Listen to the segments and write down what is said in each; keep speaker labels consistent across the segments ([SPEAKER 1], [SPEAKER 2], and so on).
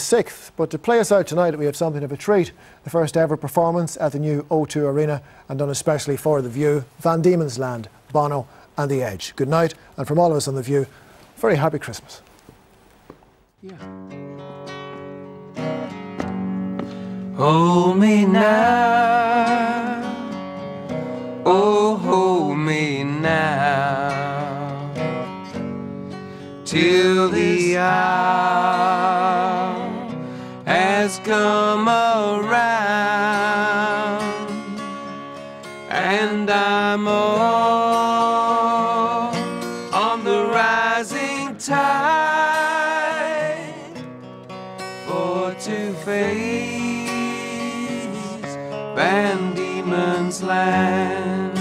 [SPEAKER 1] 6th. But to play us out tonight, we have something of a treat. The first ever performance at the new O2 Arena and done especially for The View, Van Diemen's Land, Bono and The Edge. Good night, and from all of us on The View, very happy Christmas.
[SPEAKER 2] Yeah. Hold me now, oh hold me now, till the hour has come around, and I'm all on the rising tide for to face Van Diemen's Land.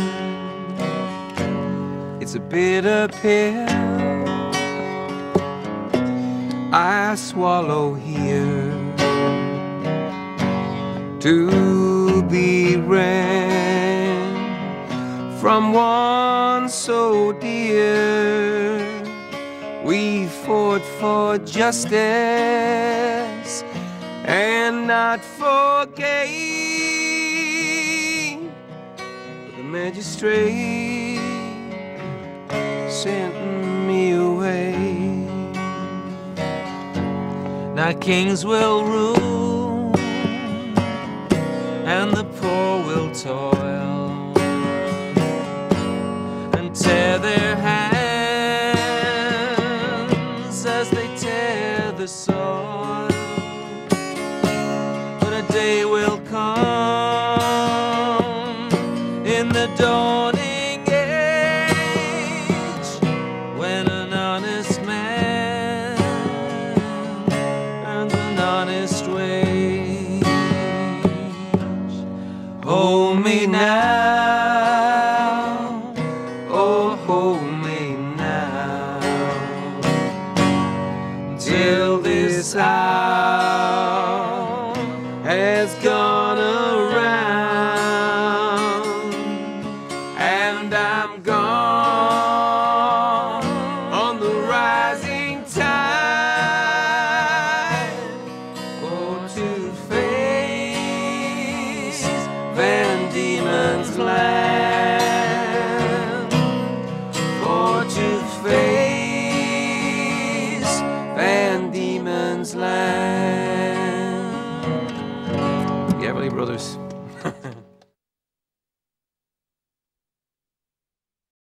[SPEAKER 2] It's a bitter pill I swallow here to be rent from one so dear. We fought for justice and not for gain. But the magistrate sent me away. Now kings will rule and the poor will toil and tear their hands as they tear the soil. But a day will come in the dawning age when an honest man me now. Oh, hold me now. Till this hour has gone around and I'm gone. The land. Everly Brothers.